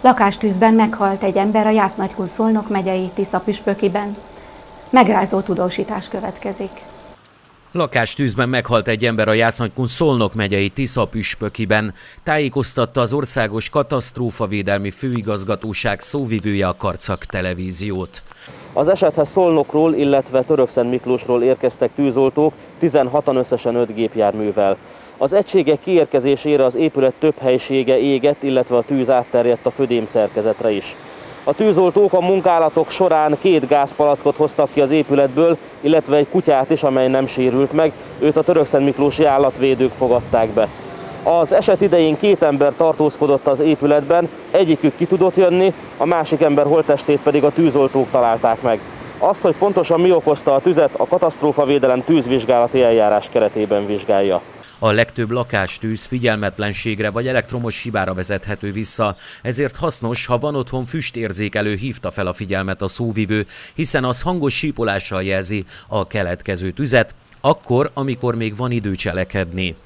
Lakástűzben meghalt egy ember a Jásznagykun Szolnok megyei Tisza püspökiben. Megrázó tudósítás következik. Lakástűzben meghalt egy ember a Jásznagykun Szolnok megyei Tisza püspökiben. Tájékoztatta az Országos Katasztrófavédelmi Főigazgatóság szóvivője a Karcak televíziót. Az esethez Szolnokról, illetve Törökszent Miklósról érkeztek tűzoltók, 16-an összesen 5 gépjárművel. Az egységek kiérkezésére az épület több helysége égett, illetve a tűz átterjedt a födém szerkezetre is. A tűzoltók a munkálatok során két gázpalackot hoztak ki az épületből, illetve egy kutyát is, amely nem sérült meg. Őt a Törökszent Miklósi állatvédők fogadták be. Az eset idején két ember tartózkodott az épületben, egyikük ki tudott jönni, a másik ember holttestét pedig a tűzoltók találták meg. Azt, hogy pontosan mi okozta a tüzet, a katasztrófavédelem tűzvizsgálati eljárás keretében vizsgálja. A legtöbb lakástűz figyelmetlenségre vagy elektromos hibára vezethető vissza, ezért hasznos, ha van otthon füstérzékelő hívta fel a figyelmet a szóvivő, hiszen az hangos sípolással jelzi a keletkező tüzet, akkor, amikor még van idő cselekedni.